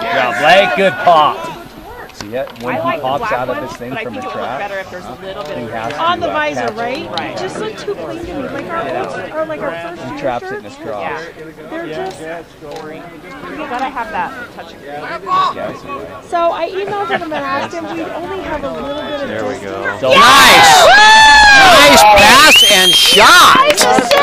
Yeah, Blake, good pop. See it? When I he like pops out of his this thing I from think a it would look trap, better if a little bit he of has On the visor, right? Right. Just look too clean to me. Like our old, or like our first He traps it in his cross. Yeah. They're just. You gotta have that touch of. Yeah, So I emailed him and asked him. We only have a little bit of. There we distance. go. Nice! Nice pass and shot! Just